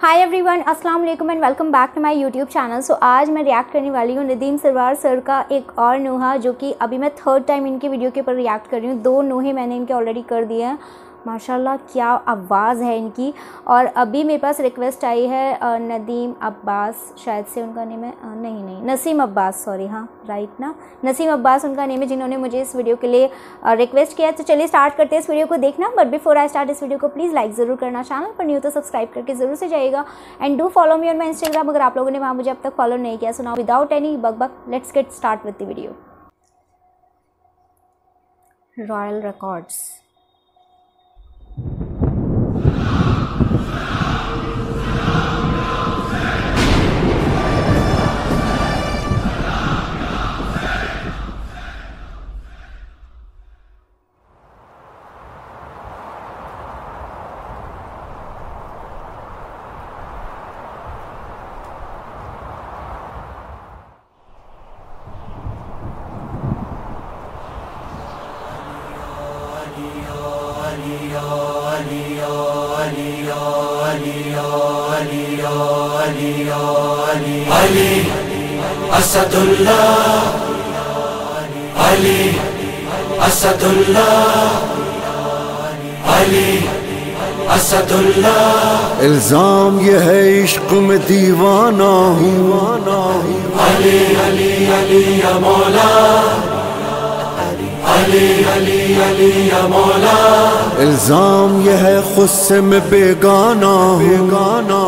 हाय everyone अस्सलाम वालेकुम and welcome back to my YouTube channel so आज मैं रिएक्ट करने वाली हूँ नदीम सरवार सर का एक और नोहा, जो कि अभी मैं थर्ड टाइम इनके वीडियो के ऊपर रिएक्ट कर रही हूँ। दो नोहे मैंने इनके ऑलरेडी कर दिए हैं। माशाल्लाह, क्या आवाज़ है इनकी? और अभी मेरे पास रिक्वेस्ट आई है नदीम अब्बास, शायद से उनका नेम है नहीं नहीं, नसीम अब्बास सॉरी हाँ राइट ना? नसीम अब्बास उनका नेम है, जिन्होंने मुझे इस वीडियो के लिए रिक्वेस्ट किया तो चलिए स्टार्ट करते हैं इस वीडियो को देखना। बट बिफोर आई स्टार्ट इस वीडियो को प्लीज़ लाइक ज़रूर करना। चैनल पर न्यू तो सब्सक्राइब करके ज़रूर से जाएगा and do follow me on my Instagram अगर आप लोगों ने वहाँ मुझे अब तक फॉलो नहीं किया सुना विदाउट एनी बक बक let's get start with the video royal records Ali Asadullah Ali Asadullah Ali Asadullah इल्ज़ाम ये है इश्क में दीवाना हूँ अली अली अली या मौला अली अली अली या मौला इल्ज़ाम यह खुद से मैं बेगाना। बेगाना।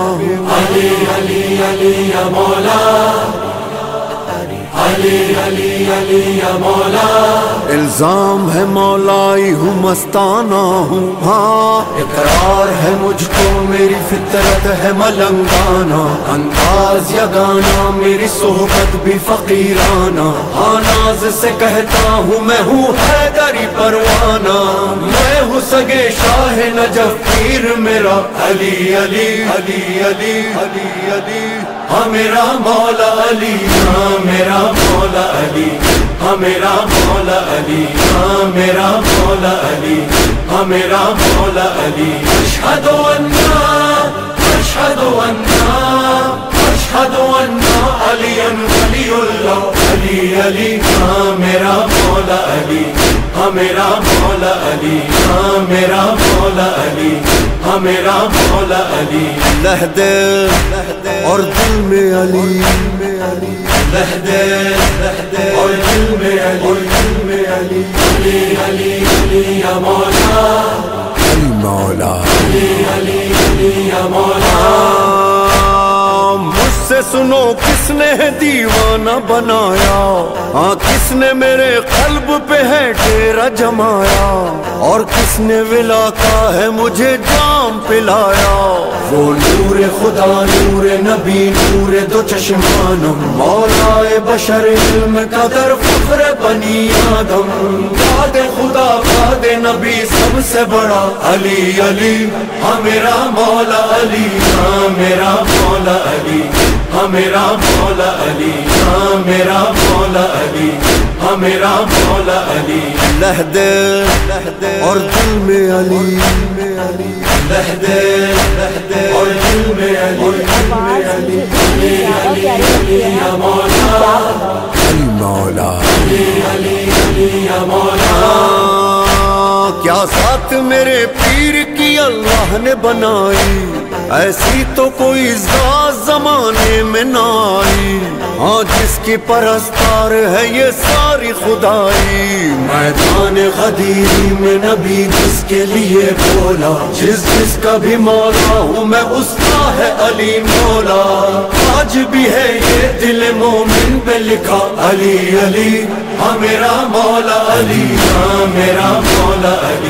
इल्ज़ाम है मौलाई हूँ मस्ताना हूँ। हाँ इकरार है मुझको मेरी फितरत है मलंगाना। अंदाज या गाना मेरी सोहबत भी फकीराना। हाँ, आनाज से कहता हूँ मैं हूँ हैदरी परवाना। मैं हूँ सगे शाह नजफ पीर मेरा अली अली अली अली, अली, अली। हाँ मेरा मौला अली हाँ मेरा मौला अली हाँ मेरा मौला अली हाँ मेरा मौला अली हाँ मेरा मौला अली। अशहदु अन्ना अशहदु अन्ना अशहदु अन्ना अलियन वलीउल्लाह अली अली हाँ मेरा मौला अली हाँ मेरा मौला अली हाँ मेरा मौला अली हाँ मेरा मौला अली। लहदे और दिल में अली। और दिल में अली। अली अली अली। मौला अली मौला। अली अली अली मौला। सुनो, किसने दीवाना बनाया? हाँ किसने मेरे कल्ब पे है डेरा जमाया? और किसने विला का है मुझे जाम पिलाया? वो नूर खुदा, नूर नबी, नूर दो चश्मानम मौलाए बशर इल्म कदर फख्र बनी आदम। वादे खुदा वादे नबी सबसे बड़ा। अली अली हाँ मेरा मौला अली हाँ मेरा मौला अली। हाँ मेरा मौला अली हाँ मेरा मौला अली हाँ मेरा मौला अली लहदे लहदे और दिल में अली लहदे लहदे और दिल में अली अली अली अली या मौला अली मौला साथ मेरे पीर की अल्लाह ने बनाई। ऐसी तो कोई जमाने में ना आई हाँ जिसकी परस्तार है ये सारी खुदाई। मैदान खदीरी में नबी जिसके लिए बोला, जिस जिसका भी मौला हूँ मैं, उसका है अली मौला। आज भी है ये दिल मोमिन पे लिखा, अली अली हाँ मेरा मौला, अली हाँ मेरा मौला, अली।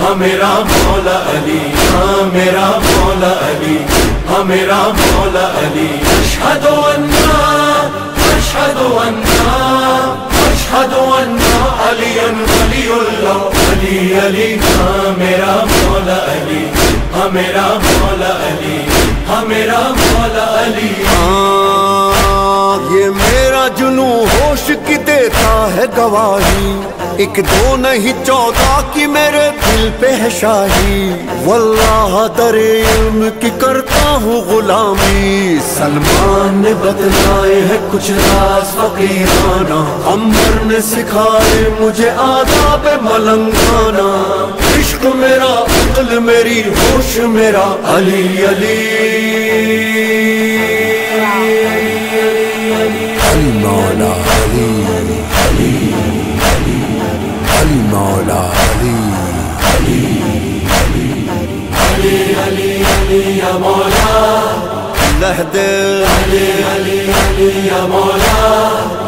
हाँ मेरा मौला अली हाँ मेरा मौला अली हाँ मेरा मौला अली। अशहदु अन्ना अशहदु अन्ना अशहदु अन्ना, अलियन वलीउल्लाह अली अली हाँ मेरा मौला अली हाँ मेरा मौला अली हाँ मेरा मौला अली। हाँ ये मेरा जुनू होश की देता है गवाही। एक दो नहीं, चौदह की मेरे दिल पे है शाही। वल्लाह दरे इल्म की करता हूँ गुलामी। सलमान ने बतलाए हैं कुछ राज फकीराना। अम्बर ने सिखाए मुझे आदाब मलंगाना। इश्क मेरा अक्ल मेरी, होश मेरा। अली अली अली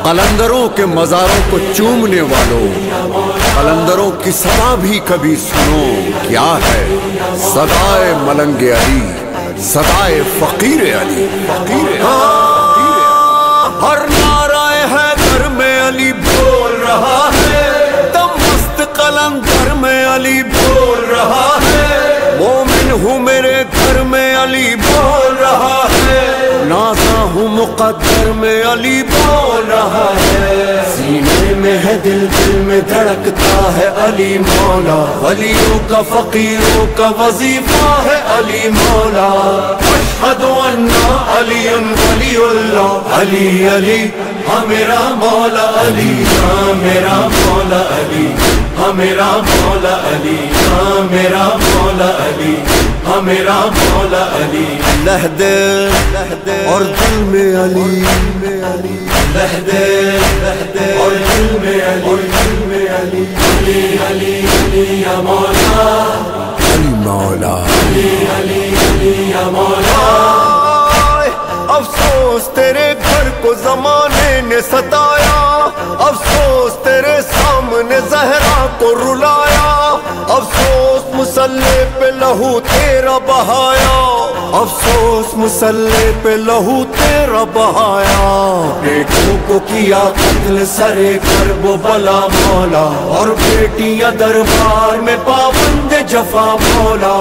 कलंदरों के मज़ारों को चूमने वालों कलंदरों की सदा भी कभी सुनो क्या है सदाए मलंगे अली सदाए फकीर अली फकीर हर नाराय अली बोल रहा है। नासा हूँ मुकद्दर में, अली बोल रहा है। सीने में है दिल दिल में धड़कता है अली मौला। अलियों का, फकीरों का वजीफा है अली मौला। अशहदु अन्ना अली अली अली हाँ मेरा मौला अली हाँ मेरा मौला अली हाँ मेरा मौला अली हाँ मेरा मौला अली हाँ मेरा मौला अली। लहदे लहदे और दिल में अली में अली लहदे लहदे और दिल में अली और दिल में अली अली अली अली या मौला। अली मौला। अली अली अली या मौला। अफसोस तेरे घर को जमाने सताया। अफसोस तेरे सामने जहरा को रुलाया। अफसोस मुसल्ले पे लहू तेरा बहाया। अफसोस मुसल्ले पे लहू तेरा बहाया। बेटों को किया कत्ल, सरे कर वो बला मौला। और बेटियाँ दरबार में पाबंद जफा मौला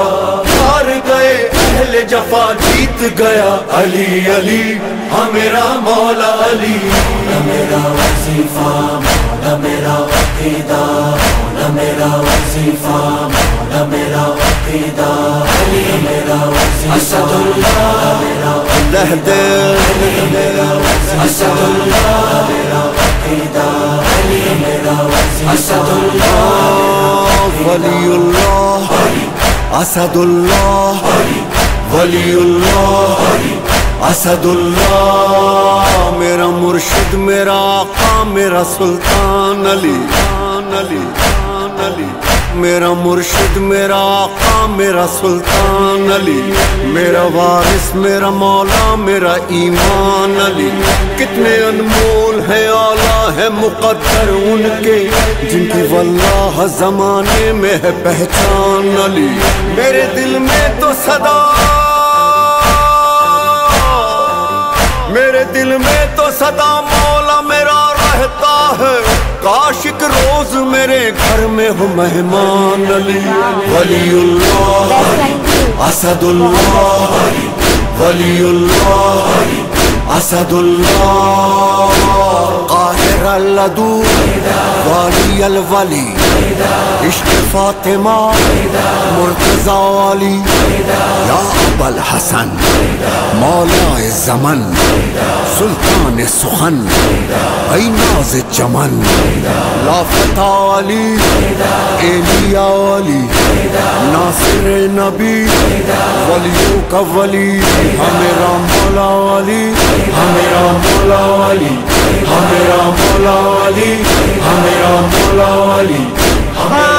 हार गए अहले जफा जीत गया अली अली हाँ मेरा मौला अली मेरा वजीफा मौला मेरा अकीदा मौला मेरा वजीफा मौला मेरा अकीदा अली मेरा अकीदा अली असदुल्लाह वलीउल्लाह असदुल्लाह वलीउल्लाह असदुल्लाह मेरा मुर्शिद मेरा आका मेरा सुल्तान अली अली अली मेरा मुर्शिद, मेरा आका, मेरा सुल्तान अली, मेरा वारिस, मेरा मौला, मेरा ईमान अली। कितने अनमोल है, आला है, मुकद्दर उनके, जिनकी वल्लाह जमाने में है पहचान अली। मेरे दिल में तो सदा, मेरे दिल में तो सदा काशिक रोज मेरे घर में हो मेहमान अली वलीउल्लाह असदुल्लाह वलीउल्लाह। असदुल्लाह काहिर अल्लदू वाली अल वली इश्क फातिमा मुर्तजा वाली या अबल हसन मौला जमन सुल्तान सुखन ऐ नाज चमन लाफता अली एलिया अली नासिर नबी वलियों का वली हमेरा मौला अली वाली हमें राम बोला वाली हमें राम बोला वाली हमेरा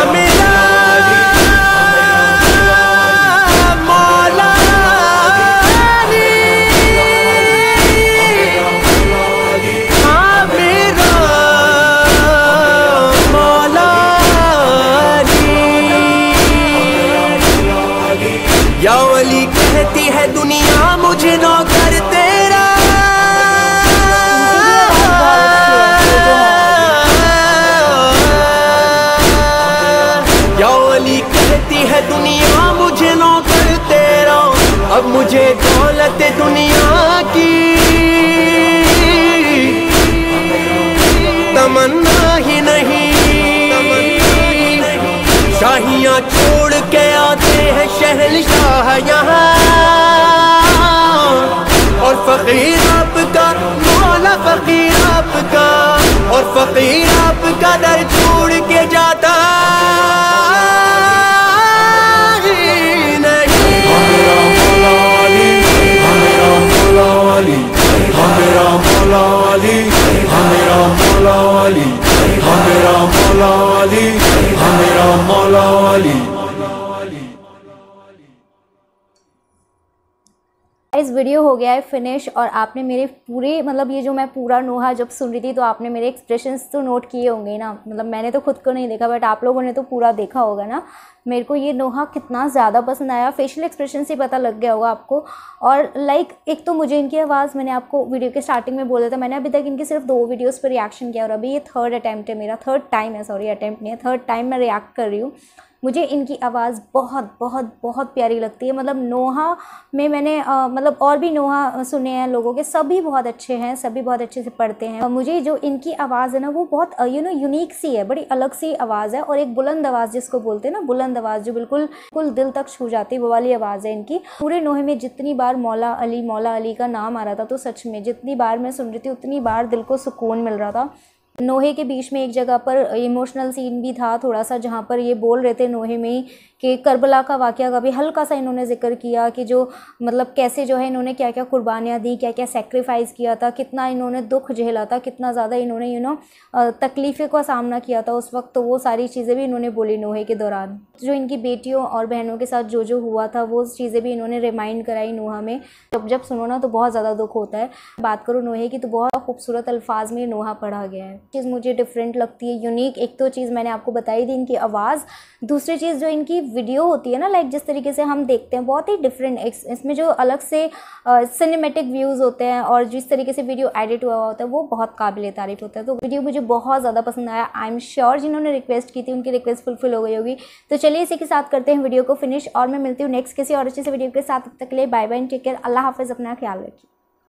फकीर आपका दर छोड़ के जाता मौला अली हमेरा मौला अली इस वीडियो हो गया है फिनिश और आपने मेरे पूरे मतलब ये जो मैं पूरा नोहा जब सुन रही थी तो आपने मेरे एक्सप्रेशंस तो नोट किए होंगे ना। मतलब मैंने तो खुद को नहीं देखा बट आप लोगों ने तो पूरा देखा होगा ना। मेरे को ये नोहा कितना ज़्यादा पसंद आया। फेशियल एक्सप्रेशन से पता लग गया होगा आपको। और लाइक एक तो मुझे इनकी आवाज़, मैंने आपको वीडियो के स्टार्टिंग में बोला था। मैंने अभी तक इनकी सिर्फ़ दो वीडियोस पर रिएक्शन किया और अभी ये थर्ड अटैम्प्ट है मेरा। थर्ड टाइम है सॉरी अटैम्प्ट नहीं है थर्ड टाइम मैं रिएक्ट कर रही हूँ। मुझे इनकी आवाज़ बहुत बहुत बहुत प्यारी लगती है। मतलब नोहा में मैंने आ, मतलब और भी नोहा सुने हैं लोगों के। सभी बहुत अच्छे हैं सभी बहुत अच्छे से पढ़ते हैं। मुझे जो इनकी आवाज़ है ना वो बहुत यू नो यूनिक सी है बड़ी अलग सी आवाज़ है और एक बुलंद आवाज़ जिसको बोलते हैं ना बुलंद आवाज़ जो बिल्कुल बिल्कुल दिल तक छू जाती है वो वाली आवाज़ है इनकी। पूरे नोहे में जितनी बार मौला अली मौला अली का नाम आ रहा था तो सच में जितनी बार मैं सुन रही थी उतनी बार दिल को सुकून मिल रहा था। नोहे के बीच में एक जगह पर इमोशनल सीन भी था थोड़ा सा जहाँ पर ये बोल रहे थे नोहे में कि करबला का वाक़ का भी हल्का सा इन्होंने ज़िक्र किया कि जो मतलब कैसे जो है इन्होंने क्या क्या कुर्बानियाँ दी क्या क्या सेक्रीफाइस किया था, कितना इन्होंने दुख झेला था, कितना ज़्यादा इन्होंने यू नो तकलीफ़े का सामना किया था उस वक्त तो वो सारी चीज़ें भी इन्होंने बोली नोहे के दौरान। जो इनकी बेटियों और बहनों के साथ जो जो हुआ था, वो चीज़ें भी इन्होंने रिमाइंड कराई नोहा में। जब जब सुनो ना तो बहुत ज़्यादा दुख होता है। बात करो नोहे की तो बहुत खूबसूरत अल्फाज में नोहा पढ़ा गया है। चीज़ मुझे डिफरेंट लगती है यूनिक एक तो चीज़ मैंने आपको बताई थी इनकी आवाज़, दूसरी चीज़ जो इनकी वीडियो होती है ना लाइक जिस तरीके से हम देखते हैं, बहुत ही डिफरेंट इसमें जो अलग से सिनेमेटिक व्यूज़ होते हैं और जिस तरीके से वीडियो एडिट हुआ होता है, वो बहुत काबिल तारीफ़ होता है। तो वीडियो मुझे बहुत ज़्यादा पसंद आया। आई एम श्योर जिन्होंने रिक्वेस्ट की थी, उनकी रिक्वेस्ट फुलफिल हो गई होगी। तो चलिए इसी के साथ करते हैं वीडियो को फिनिश और मैं मिलती हूँ नेक्स्ट किसी और अच्छे से वीडियो के साथ। तक के लिए बाय बाय टेक केयर अल्लाह हाफिज़। अपना ख्याल रखिए।